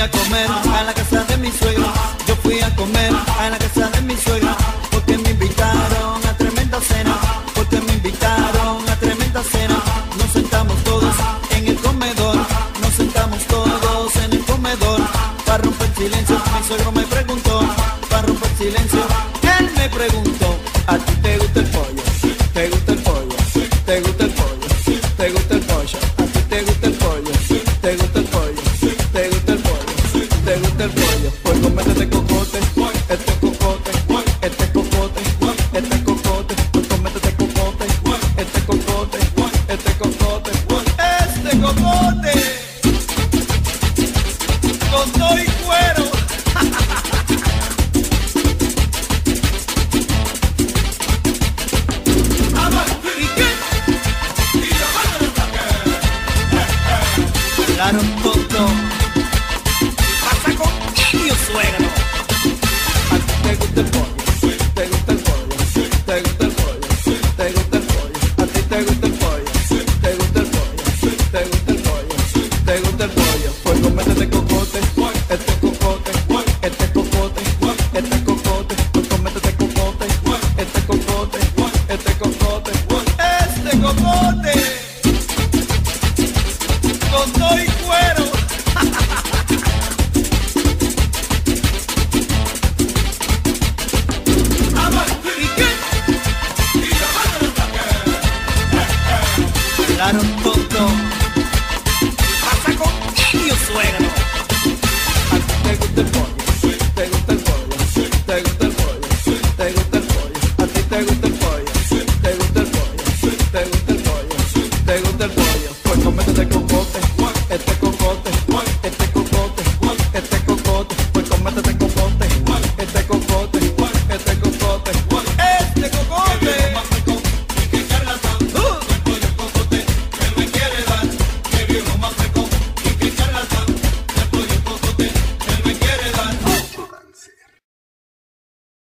a comer a la casa de mi suegro. Yo fui a comer a la casa de mi suegro. Porque me invitaron a tremenda cena. Porque me invitaron a tremenda cena. Nos sentamos todos en el comedor. Nos sentamos todos en el comedor. Para romper silencio, mi suegro me preguntó. Para romper silencio, él me preguntó. ¿A ti te gusta pollo? Pues comete cocote, este cocote, este cocote, este cocote, pues comete este cocote, este cocote, este cocote, este cocote, con todo y cuero. ¿Y gusta el pollo? ¿Te gusta el pollo? ¿Te gusta el pollo? ¿Te gusta el pollo? Pues comete este cocote, este cocote, este cocote, este cocote, pues comete este cocote, este cocote, este cocote, este cocote, con y. I don't fuck